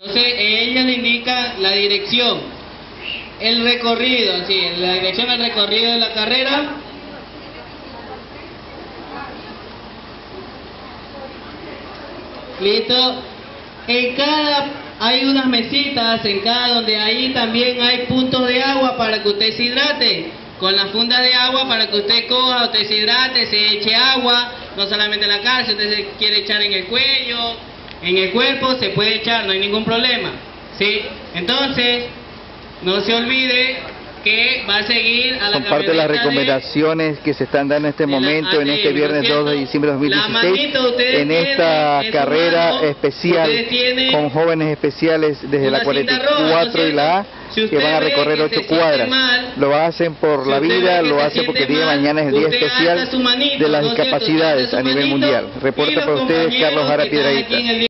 Entonces ella le indica la dirección, el recorrido, sí, la dirección del recorrido de la carrera. Listo. En cada hay unas mesitas, en cada donde ahí también hay puntos de agua para que usted se hidrate. Con la funda de agua para que usted coja, usted se hidrate, se eche agua, no solamente en la si usted se quiere echar en el cuello, en el cuerpo, se puede echar, no hay ningún problema. ¿Sí? Entonces, no se olvide que va a seguir a la Son parte de las de- recomendaciones que se están dando en este la momento, en este viernes ¿no es 2 de diciembre de La 2016, manito ustedes en esta carrera mano, especial con jóvenes especiales desde la cinta roja, 44 y la A, Si que van a recorrer que 8 se siente cuadras. mal, Lo hacen por si la vida, lo hacen porque el día de mañana es el día especial manito, de las ¿no es cierto? discapacidades a nivel manito mundial. Reporta para ustedes Carlos Jara que